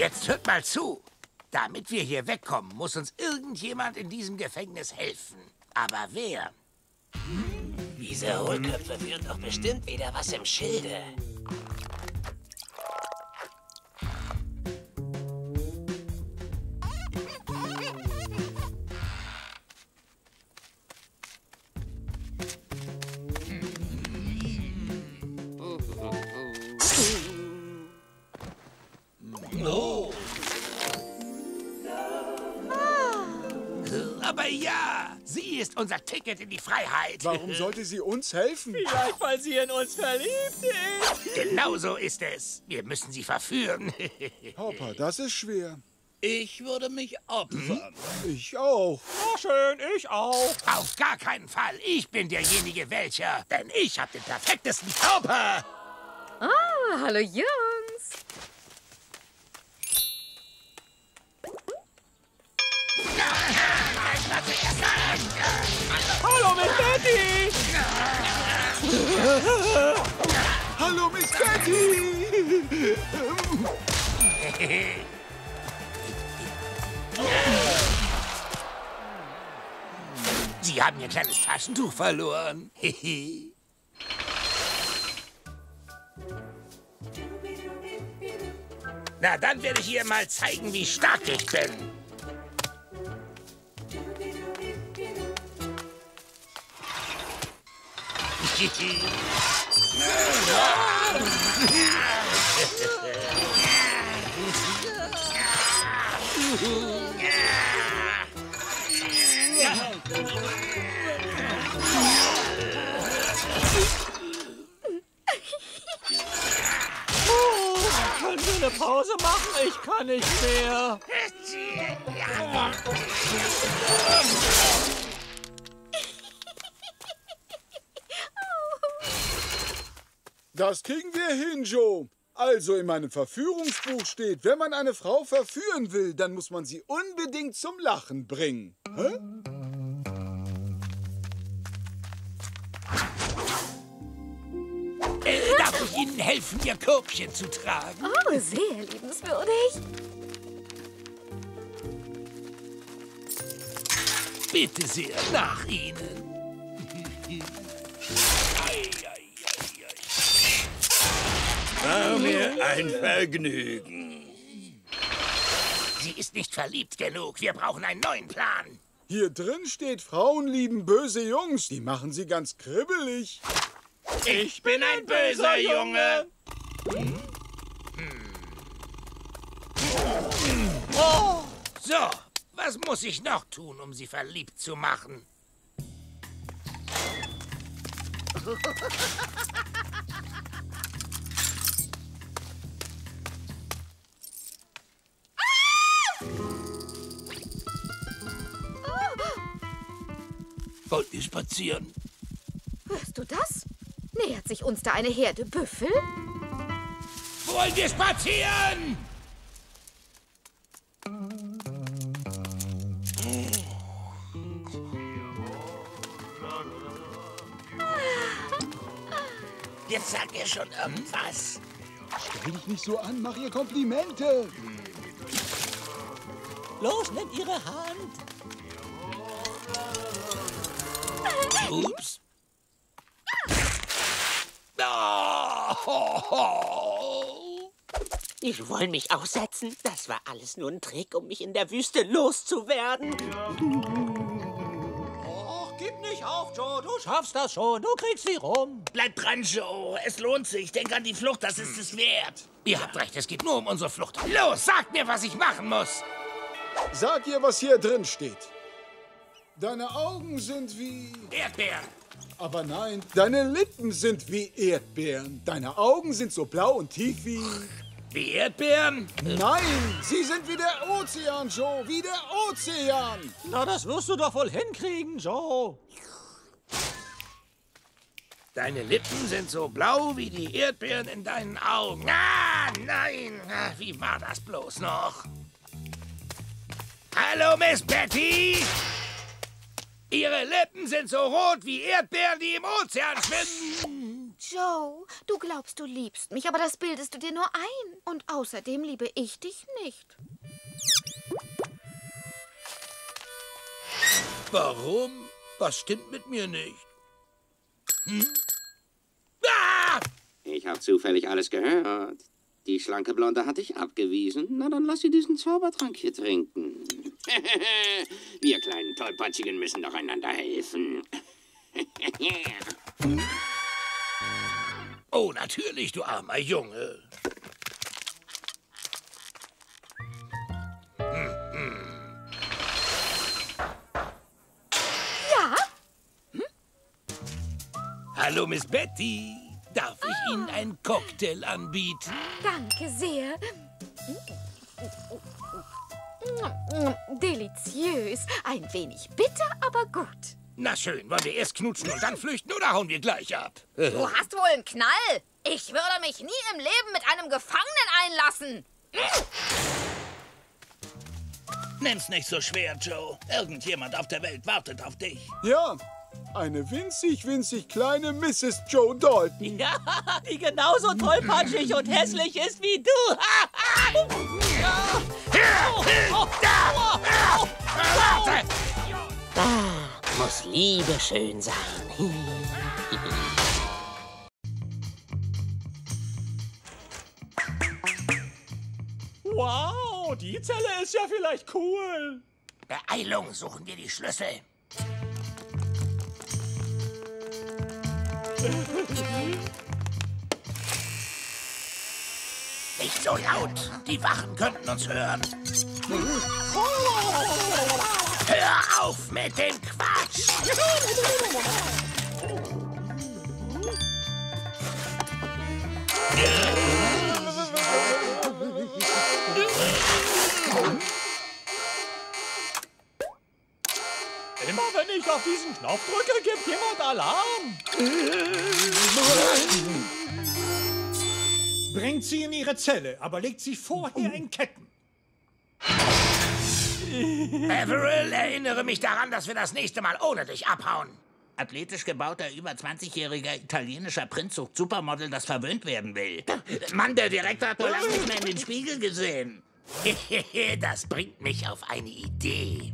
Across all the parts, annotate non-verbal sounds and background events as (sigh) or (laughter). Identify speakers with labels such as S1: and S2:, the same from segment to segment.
S1: Jetzt hört mal zu. Damit wir hier wegkommen, muss uns irgendjemand in diesem Gefängnis helfen. Aber wer?
S2: Diese Hohlköpfe führen doch bestimmt wieder was im Schilde.
S1: Aber ja, sie ist unser Ticket in die Freiheit.
S3: Warum sollte sie uns helfen?
S4: Vielleicht, weil sie in uns verliebt ist.
S1: Genau so ist es. Wir müssen sie verführen. (laughs)
S3: Hopper, das ist schwer.
S5: Ich würde mich opfern.
S3: Ich auch.
S4: Na schön, ich auch.
S1: Auf gar keinen Fall. Ich bin derjenige, welcher. Denn ich habe den perfektesten Körper.
S6: Ah, hallo Jungs.
S4: Hallo mit Betty.
S3: Hallo, Miss Betty!
S1: Sie haben Ihr kleines Taschentuch verloren. (laughs) Na, dann werde ich ihr mal zeigen, wie stark ich bin.
S4: Können wir eine Pause machen? Ich kann nicht mehr.
S3: Das kriegen wir hin, Joe. Also in meinem Verführungsbuch steht, wenn man eine Frau verführen will, dann muss man sie unbedingt zum Lachen bringen. Hä?
S1: Äh, darf ich Ihnen helfen, Ihr Körbchen zu tragen?
S6: Oh, sehr liebenswürdig.
S1: Bitte sehr, nach Ihnen. (laughs)
S5: War mir ein Vergnügen.
S1: Sie ist nicht verliebt genug. Wir brauchen einen neuen Plan.
S3: Hier drin steht, Frauen lieben böse Jungs. Die machen sie ganz kribbelig.
S5: Ich bin ein böser Junge.
S1: So, was muss ich noch tun, um sie verliebt zu machen? Wollt ihr spazieren?
S6: Hörst du das? Nähert sich uns da eine Herde Büffel?
S1: Wollen wir spazieren? Jetzt sag ihr schon irgendwas.
S3: Stell dich nicht so an, mach ihr Komplimente.
S4: Los, nimm ihre Hand.
S1: Ups. Oh, ho.
S2: Die wollen mich aussetzen? Das war alles nur ein Trick, um mich in der Wüste loszuwerden.
S4: Och, gib nicht auf, Joe. Du schaffst das schon. Du kriegst sie rum.
S5: Bleib dran, Joe. Es lohnt sich. Denk an die Flucht, das ist es wert.
S1: Ihr habt recht, es geht nur um unsere Flucht. Los, sagt mir, was ich machen muss.
S3: Sag ihr, was hier drin steht. Deine Augen sind wie...
S1: Erdbeeren.
S3: Aber nein, deine Lippen sind wie Erdbeeren. Deine Augen sind so blau und tief wie...
S1: Wie Erdbeeren?
S3: Nein, sie sind wie der Ozean, Joe. Wie der Ozean.
S4: Na, das wirst du doch wohl hinkriegen, Joe.
S1: Deine Lippen sind so blau wie die Erdbeeren in deinen Augen. Ah, nein. Ah, Wie war das bloß noch? Hallo, Miss Betty. Ihre Lippen sind so rot wie Erdbeeren, die im Ozean schwimmen.
S6: Joe, du glaubst, du liebst mich, aber das bildest du dir nur ein. Und außerdem liebe ich dich nicht.
S1: Warum? Was stimmt mit mir nicht? Hm? Ah!
S7: Ich habe zufällig alles gehört. Die schlanke Blonde hat dich abgewiesen. Na, dann lass sie diesen Zaubertrank hier trinken. (laughs) Wir kleinen Tollpatschigen müssen doch einander helfen. (laughs)
S1: Oh, natürlich, du armer Junge.
S6: Ja?
S1: Hallo, Miss Betty. Darf ich Ihnen einen Cocktail anbieten?
S6: Danke sehr. Deliziös. Ein wenig bitter, aber gut.
S1: Na schön, wollen wir erst knutschen und dann flüchten oder hauen wir gleich ab?
S6: Du hast wohl einen Knall. Ich würde mich nie im Leben mit einem Gefangenen einlassen.
S5: Nimm's nicht so schwer, Joe. Irgendjemand auf der Welt wartet auf dich.
S3: Ja, eine winzig, winzig kleine Mrs. Joe Dalton. (laughs)
S4: Ja, die genauso tollpatschig und hässlich ist wie du.
S1: Warte! (laughs)
S2: Muss Liebe schön sein. (laughs)
S4: Wow, die Zelle ist ja vielleicht cool.
S1: Beeilung, suchen wir die Schlüssel. Nicht so laut. Die Wachen könnten uns hören. Hör auf mit dem Quatsch. (laughs)
S4: wenn ich auf diesen Knopf drücke, gibt jemand Alarm.
S8: Bringt sie in ihre Zelle, aber legt sie vorher in Ketten.
S1: Averill, erinnere mich daran, dass wir das nächste Mal ohne dich abhauen.
S5: Athletisch gebauter, über 20-jähriger italienischer Prinz sucht Supermodel, das verwöhnt werden will. Mann, der Direktor hat wohl lange nicht mehr in den Spiegel gesehen. (laughs)
S1: das bringt mich auf eine Idee.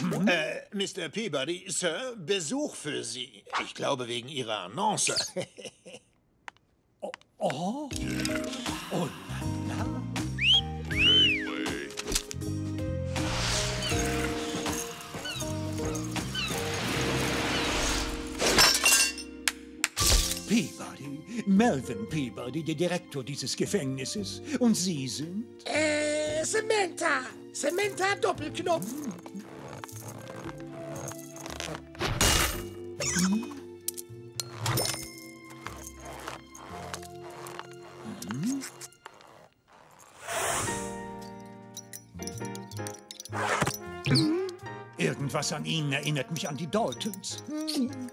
S9: Äh, Mr. Peabody, Sir, Besuch für Sie. Ich glaube wegen Ihrer Annonce. (laughs)
S8: Oh, oh la la. Peabody, Melvin Peabody, der Direktor dieses Gefängnisses. Und Sie sind?
S1: Äh, Samantha. Samantha Doppelknopf.
S8: Irgendwas an Ihnen erinnert mich an die Daltons.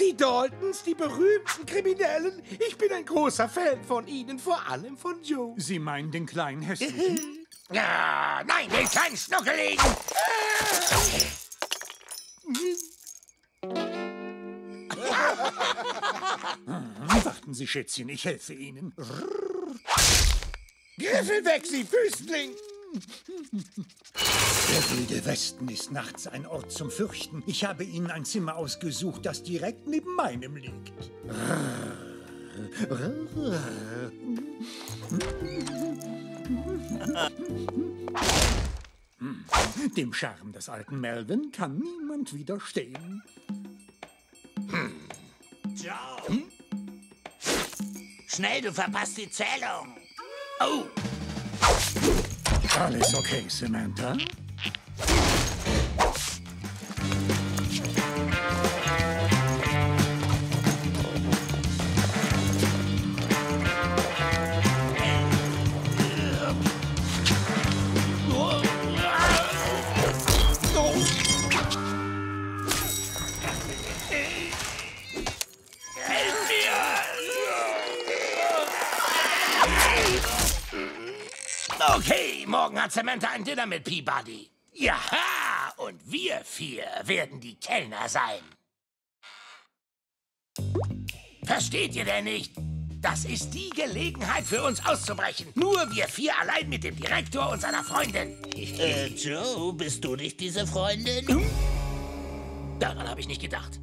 S1: Die Daltons, die berühmten Kriminellen. Ich bin ein großer Fan von ihnen, vor allem von Joe.
S8: Sie meinen den kleinen hässlichen?
S1: Ja, (laughs) nein, den kleinen Schnuckeligen.
S8: Warten Sie, Schätzchen, ich helfe Ihnen.
S1: Griffel weg, Sie Wüstling.
S8: Der wilde Westen ist nachts ein Ort zum Fürchten. Ich habe Ihnen ein Zimmer ausgesucht, das direkt neben meinem liegt. Dem Charme des alten Melvin kann niemand widerstehen.
S5: Schnell, du verpasst die Zählung.
S1: Oh,
S8: Alles okay, Samantha?
S1: Morgen hat Samantha ein Dinner mit Peabody. Ja, und wir vier werden die Kellner sein. Versteht ihr denn nicht? Das ist die Gelegenheit für uns auszubrechen. Nur wir vier allein mit dem Direktor und seiner Freundin.
S5: Äh, Joe, bist du nicht diese Freundin?
S1: Daran habe ich nicht gedacht.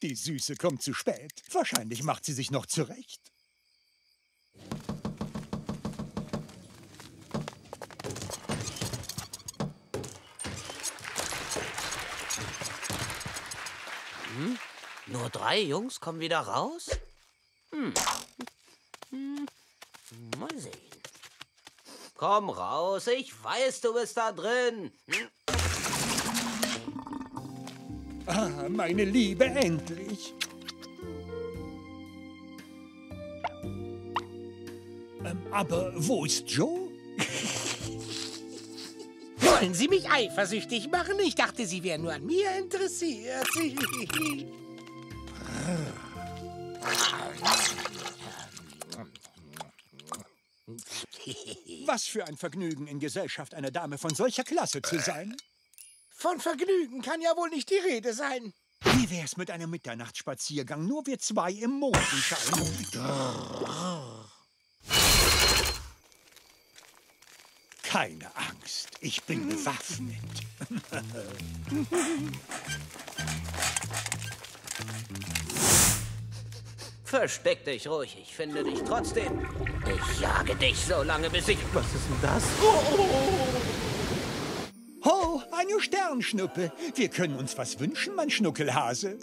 S8: Die Süße kommt zu spät. Wahrscheinlich macht sie sich noch zurecht.
S4: Nur drei Jungs kommen wieder raus? Hm. Hm. Mal sehen. Komm raus, ich weiß, du bist da drin. Hm?
S8: Ah, meine Liebe, endlich. Ähm, aber wo ist Joe? (laughs)
S1: Wollen Sie mich eifersüchtig machen? Ich dachte, Sie wären nur an mir interessiert. (laughs)
S8: Was für ein Vergnügen, in Gesellschaft einer Dame von solcher Klasse zu sein.
S1: Von Vergnügen kann ja wohl nicht die Rede sein.
S8: Wie wär's mit einem Mitternachtsspaziergang? Nur wir zwei im Mondenschein. (laughs) Keine Angst, ich bin bewaffnet.
S4: Versteck dich ruhig, ich finde dich trotzdem. Ich jage dich so lange, bis ich... Was ist denn das?
S8: Ho, eine Sternschnuppe. Wir können uns was wünschen, mein Schnuckelhase.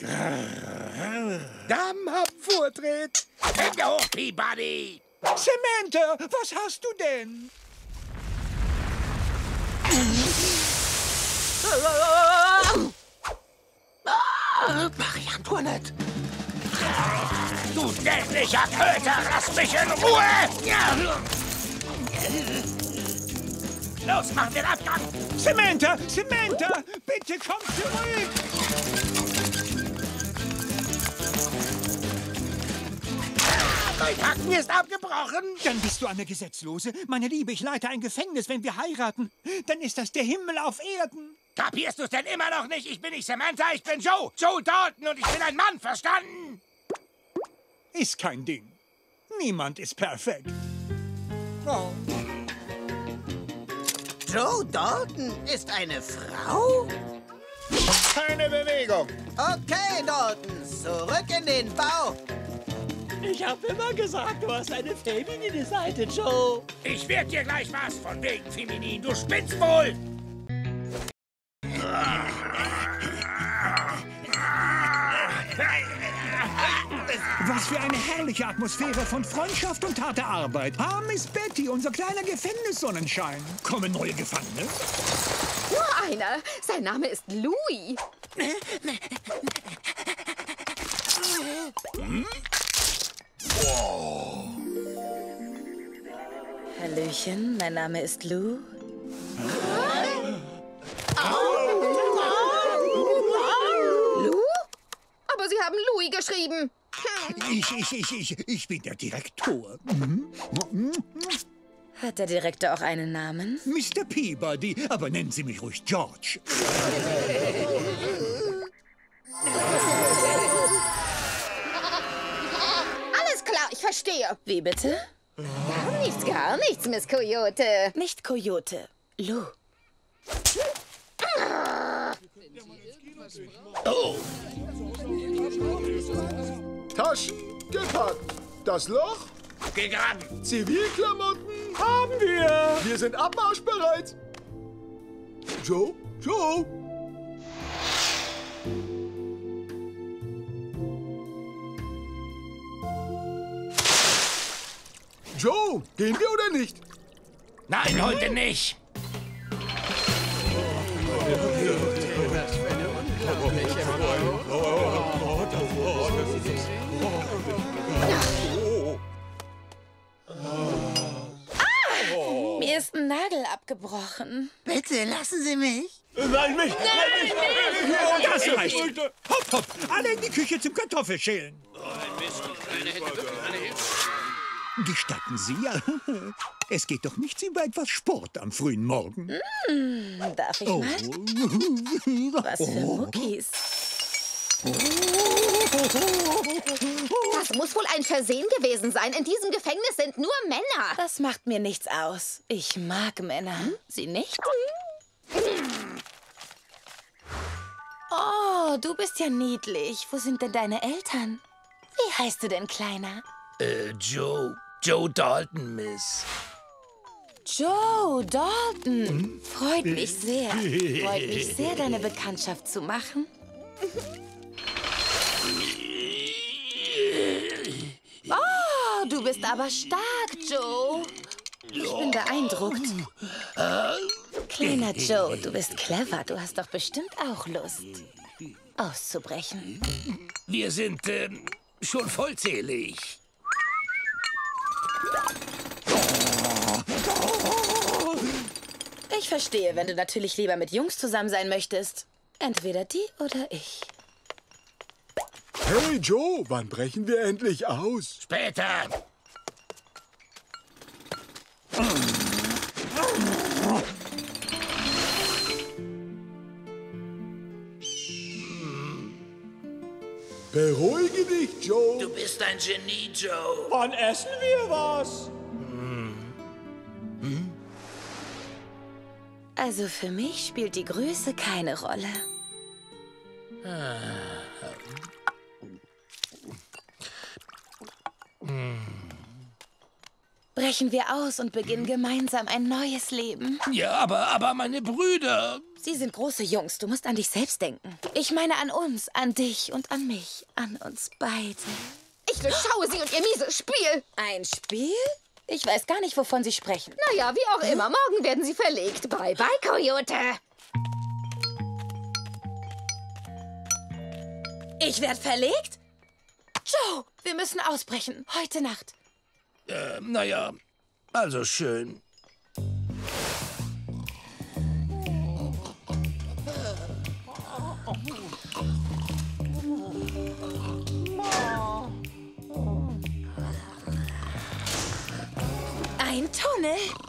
S1: Damen haben Vortritt. Hände hoch, Peabody.
S8: Samantha, was hast du denn?
S1: Marie Antoinette. Du dämlicher Köter, lass mich in Ruhe! Los, mach den Abgang!
S8: Samantha, Samantha, bitte komm zurück.
S1: Mein Haken ist abgebrochen!
S8: Dann bist du eine Gesetzlose. Meine Liebe, ich leite ein Gefängnis, wenn wir heiraten. Dann ist das der Himmel auf Erden.
S1: Kapierst du es denn immer noch nicht? Ich bin nicht Samantha, ich bin Joe! Joe Dalton und ich bin ein Mann, verstanden?
S8: Ist kein Ding. Niemand ist perfekt. Oh.
S2: Joe Dalton ist eine Frau?
S9: Keine Bewegung.
S2: Okay, Dalton, zurück in den Bau.
S4: Ich hab immer gesagt, du hast eine feminine Seite, Joe.
S1: Ich werd dir gleich was von wegen feminin, du spinnst wohl!
S8: Was für eine herrliche Atmosphäre von Freundschaft und harter Arbeit. Ah, Miss Betty, unser kleiner Gefängnissonnenschein. Kommen neue Gefangene?
S6: Nur einer. Sein Name ist Louis.
S10: Hallöchen, mein Name ist. Lou?
S6: Geschrieben.
S8: Ich, ich, ich, ich, ich bin der Direktor.
S10: Hat der Direktor auch einen Namen?
S8: Mr. Peabody, aber nennen Sie mich ruhig George.
S6: Alles klar, ich verstehe.
S10: Wie bitte?
S6: Gar nichts, gar nichts, Miss Coyote.
S10: Nicht Coyote. Lou.
S3: Taschen gepackt. Das Loch?
S1: Gegraben!
S3: Zivilklamotten? Haben wir. Wir sind abmarschbereit. Joe? Joe? Joe, gehen wir oder nicht?
S1: Nein, heute nicht!
S10: Nagel abgebrochen.
S2: Bitte lassen Sie mich.
S8: Das reicht. Hopp, hopp, alle in die Küche zum Kartoffelschälen. Gestatten Sie, (laughs) es geht doch nichts über etwas Sport am frühen Morgen.
S10: Darf ich
S8: Oh.
S10: mal? (laughs) Was für Muckis.
S6: Das muss wohl ein Versehen gewesen sein. In diesem Gefängnis sind nur Männer.
S10: Das macht mir nichts aus. Ich mag Männer. Sie nicht? Oh, du bist ja niedlich. Wo sind denn deine Eltern? Wie heißt du denn, Kleiner?
S1: Äh, Joe. Joe Dalton, Miss.
S10: Joe Dalton. Freut mich sehr. Freut mich sehr, deine Bekanntschaft zu machen. (laughs) Oh, du bist aber stark, Joe. Ich bin beeindruckt. Kleiner Joe, du bist clever. Du hast doch bestimmt auch Lust, auszubrechen.
S1: Wir sind ähm, schon vollzählig.
S10: Ich verstehe, wenn du natürlich lieber mit Jungs zusammen sein möchtest. Entweder die oder ich.
S3: Hey Joe, wann brechen wir endlich aus?
S1: Später.
S3: Beruhige dich, Joe.
S1: Du bist ein Genie, Joe.
S8: Wann essen wir was?
S10: Also für mich spielt die Größe keine Rolle. Brechen wir aus und beginnen gemeinsam ein neues Leben.
S1: Ja, aber, aber meine Brüder.
S10: Sie sind große Jungs, du musst an dich selbst denken. Ich meine an uns, an dich und an mich, an uns beide.
S6: Ich durchschaue Sie und Ihr mieses Spiel.
S10: Ein Spiel? Ich weiß gar nicht, wovon Sie sprechen.
S6: Naja, wie auch immer. Morgen werden Sie verlegt. Bye, bye, Coyote.
S10: Ich werde verlegt? Joe, wir müssen ausbrechen. Heute Nacht.
S1: Äh, naja, also schön.
S10: Ein Tunnel?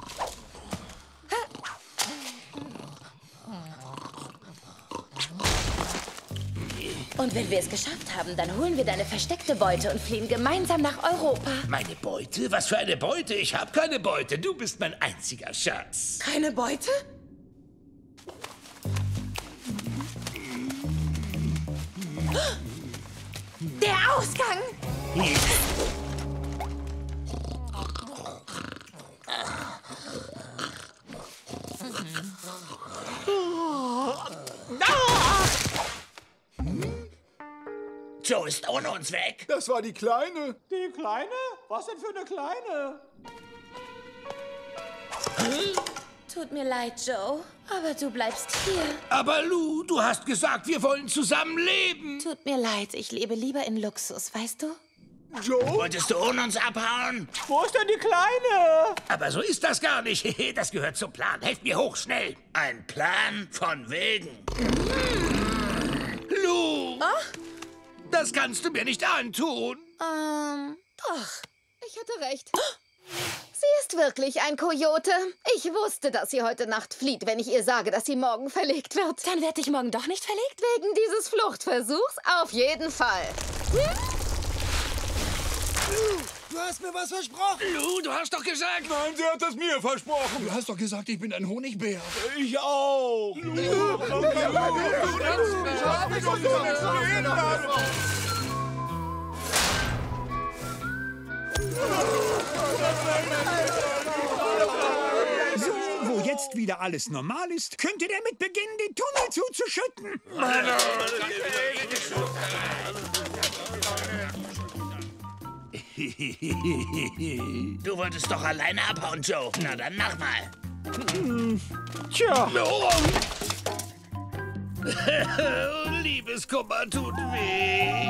S10: Und wenn wir es geschafft haben, dann holen wir deine versteckte Beute und fliehen gemeinsam nach Europa.
S1: Meine Beute? Was für eine Beute? Ich habe keine Beute. Du bist mein einziger Schatz.
S10: Keine Beute? Der Ausgang!
S1: Joe ist ohne uns weg.
S3: Das war die Kleine.
S8: Die Kleine? Was denn für eine Kleine?
S10: Tut mir leid, Joe, aber du bleibst hier.
S1: Aber Lou, du hast gesagt, wir wollen zusammen leben.
S10: Tut mir leid, ich lebe lieber in Luxus, weißt du?
S3: Joe?
S1: Wolltest du ohne uns abhauen?
S8: Wo ist denn die Kleine?
S1: Aber so ist das gar nicht. (laughs) Das gehört zum Plan. Helft mir hoch, schnell. Ein Plan von wegen. Lou! Das kannst du mir nicht antun.
S10: Ähm, doch.
S6: Ich hatte recht. Sie ist wirklich ein Kojote. Ich wusste, dass sie heute Nacht flieht, wenn ich ihr sage, dass sie morgen verlegt wird.
S10: Dann werde ich morgen doch nicht verlegt?
S6: Wegen dieses Fluchtversuchs auf jeden Fall.
S3: Du hast mir was versprochen.
S1: Lou, du hast doch gesagt...
S3: Nein, sie hat es mir versprochen.
S8: Du hast doch gesagt, ich bin ein Honigbär.
S3: Ich auch.
S8: So, wo jetzt wieder alles normal ist, könnt ihr damit beginnen, den Tunnel zuzuschütten. (laughs)
S5: Du wolltest doch alleine abhauen, Joe. Na dann mach mal. (laughs)
S8: Tja, (laughs)
S1: Liebeskummer tut weh.